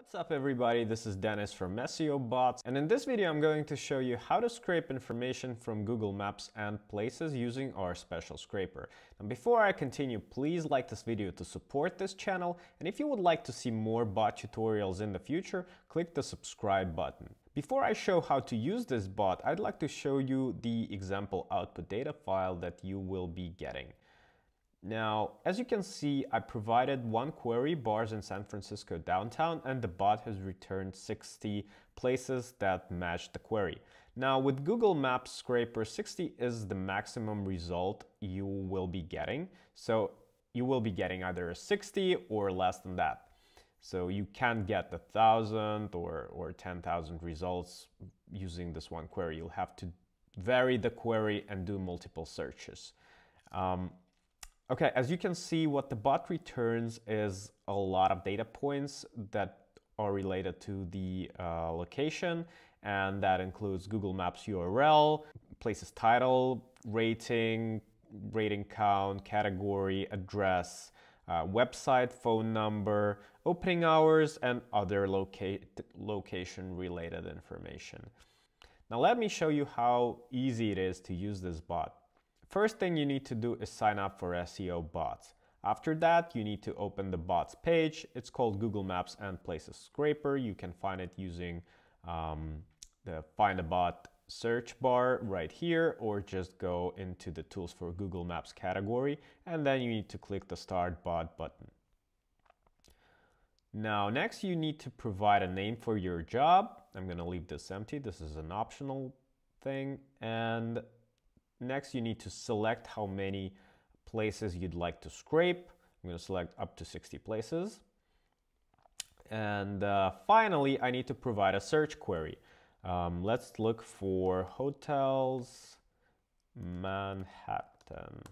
What's up everybody, this is Dennis from SEO Bots and in this video I'm going to show you how to scrape information from Google Maps and places using our special scraper. And before I continue, please like this video to support this channel and if you would like to see more bot tutorials in the future, click the subscribe button. Before I show how to use this bot, I'd like to show you the example output data file that you will be getting. Now, as you can see, I provided one query, bars in San Francisco downtown, and the bot has returned 60 places that match the query. Now, with Google Maps Scraper, 60 is the maximum result you will be getting. So you will be getting either a 60 or less than that. So you can't get the 1,000 or, or 10,000 results using this one query. You'll have to vary the query and do multiple searches. Um, Okay, as you can see, what the bot returns is a lot of data points that are related to the uh, location, and that includes Google Maps URL, place's title, rating, rating count, category, address, uh, website, phone number, opening hours, and other loca location related information. Now let me show you how easy it is to use this bot. First thing you need to do is sign up for SEO bots. After that, you need to open the bots page. It's called Google Maps and Places Scraper. You can find it using um, the Find a Bot search bar right here, or just go into the Tools for Google Maps category, and then you need to click the Start Bot button. Now, next you need to provide a name for your job. I'm gonna leave this empty. This is an optional thing. And Next, you need to select how many places you'd like to scrape. I'm going to select up to 60 places. And uh, finally, I need to provide a search query. Um, let's look for hotels Manhattan.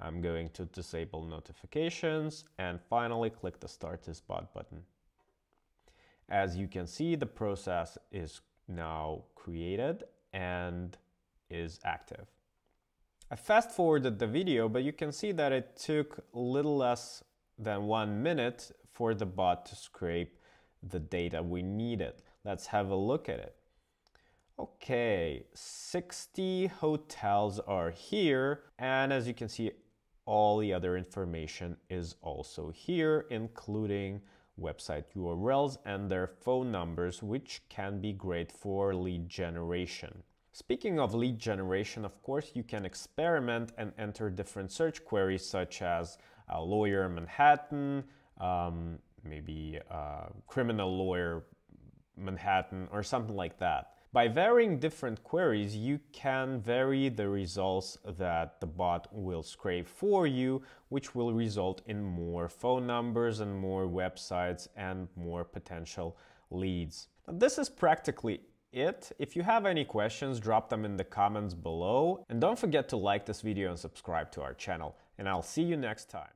I'm going to disable notifications and finally click the Start this bot button. As you can see, the process is now created and is active. I fast forwarded the video, but you can see that it took a little less than one minute for the bot to scrape the data we needed. Let's have a look at it. Okay, 60 hotels are here. And as you can see, all the other information is also here, including website URLs and their phone numbers, which can be great for lead generation. Speaking of lead generation, of course, you can experiment and enter different search queries such as a lawyer Manhattan, um, maybe a criminal lawyer Manhattan, or something like that. By varying different queries, you can vary the results that the bot will scrape for you, which will result in more phone numbers and more websites and more potential leads. Now, this is practically it. If you have any questions, drop them in the comments below. And don't forget to like this video and subscribe to our channel. And I'll see you next time.